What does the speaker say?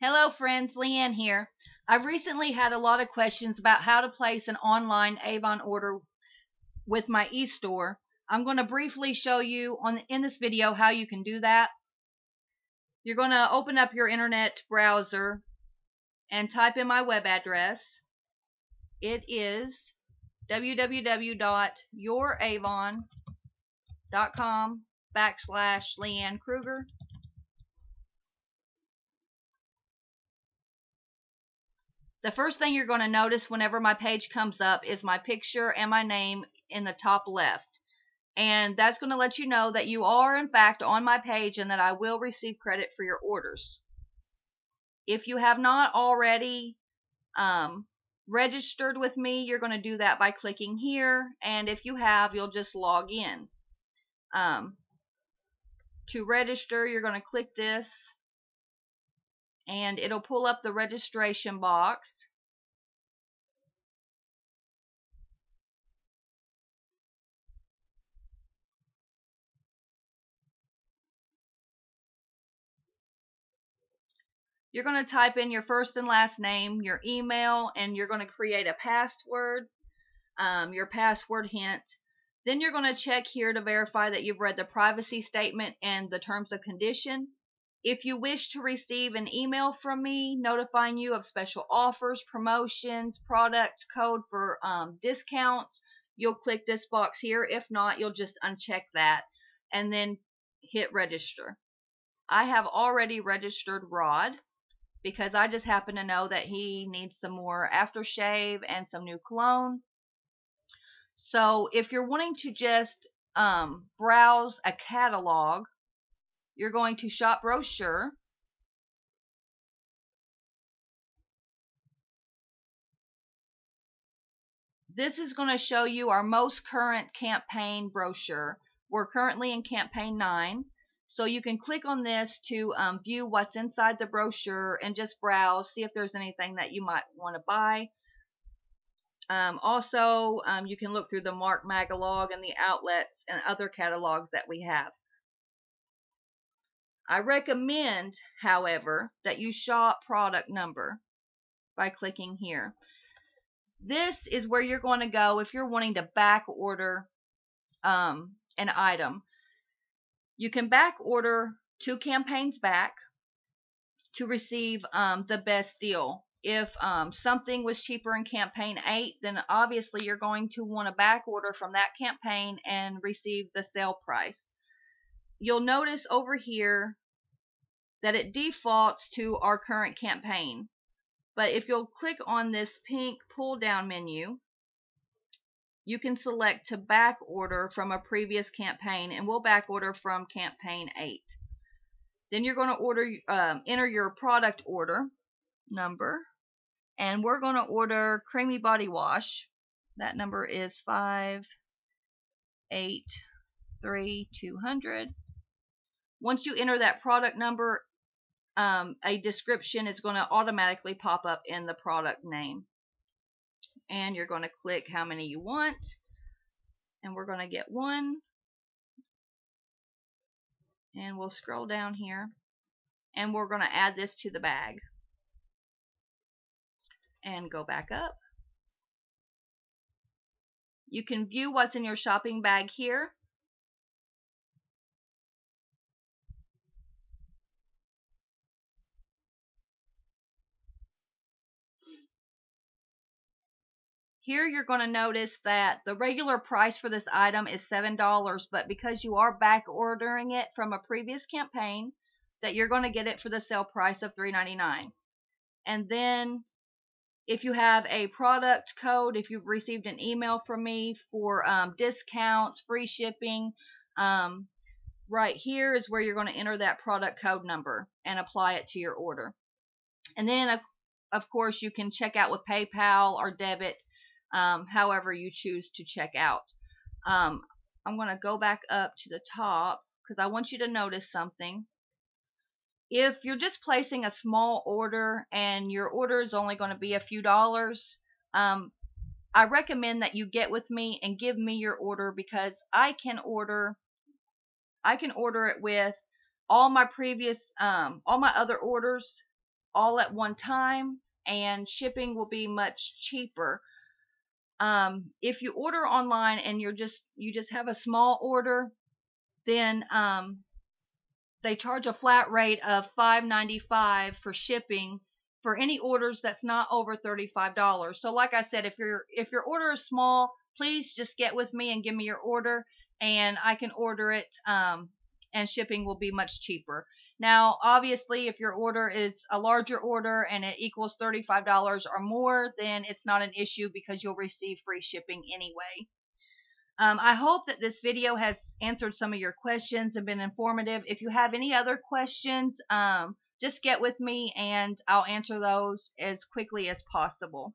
Hello friends, Leanne here. I've recently had a lot of questions about how to place an online Avon order with my e-store. I'm going to briefly show you on in this video how you can do that. You're going to open up your internet browser and type in my web address. It is www.youravon.com backslash Leanne Krueger. The first thing you're going to notice whenever my page comes up is my picture and my name in the top left. And that's going to let you know that you are in fact on my page and that I will receive credit for your orders. If you have not already um, registered with me, you're going to do that by clicking here. And if you have, you'll just log in. Um, to register, you're going to click this and it'll pull up the registration box. You're going to type in your first and last name, your email, and you're going to create a password, um, your password hint. Then you're going to check here to verify that you've read the privacy statement and the terms of condition. If you wish to receive an email from me notifying you of special offers, promotions, product code for um, discounts, you'll click this box here. If not, you'll just uncheck that and then hit register. I have already registered Rod because I just happen to know that he needs some more aftershave and some new cologne. So if you're wanting to just um, browse a catalog you're going to shop brochure. This is going to show you our most current campaign brochure. We're currently in campaign 9. So you can click on this to um, view what's inside the brochure and just browse, see if there's anything that you might want to buy. Um, also, um, you can look through the Mark Magalog and the outlets and other catalogs that we have. I recommend, however, that you shop product number by clicking here. This is where you're going to go if you're wanting to back order um, an item. You can back order two campaigns back to receive um, the best deal. If um, something was cheaper in campaign 8, then obviously you're going to want to back order from that campaign and receive the sale price you'll notice over here that it defaults to our current campaign. But if you'll click on this pink pull down menu, you can select to back order from a previous campaign and we'll back order from campaign 8. Then you're going to order um, enter your product order number and we're going to order creamy body wash. That number is 583200. Once you enter that product number, um, a description is going to automatically pop up in the product name. And you're going to click how many you want. And we're going to get one. And we'll scroll down here. And we're going to add this to the bag. And go back up. You can view what's in your shopping bag here. Here you're going to notice that the regular price for this item is $7, but because you are back ordering it from a previous campaign, that you're going to get it for the sale price of $3.99. And then if you have a product code, if you've received an email from me for um, discounts, free shipping, um, right here is where you're going to enter that product code number and apply it to your order. And then, of, of course, you can check out with PayPal or debit um, however you choose to check out. Um, I'm going to go back up to the top because I want you to notice something. If you're just placing a small order and your order is only going to be a few dollars, um, I recommend that you get with me and give me your order because I can order I can order it with all my previous um, all my other orders all at one time and shipping will be much cheaper. Um, if you order online and you're just you just have a small order, then um, they charge a flat rate of $5.95 for shipping for any orders that's not over $35. So like I said, if your if your order is small, please just get with me and give me your order and I can order it um, and shipping will be much cheaper. Now, obviously, if your order is a larger order and it equals $35 or more, then it's not an issue because you'll receive free shipping anyway. Um, I hope that this video has answered some of your questions and been informative. If you have any other questions, um, just get with me and I'll answer those as quickly as possible.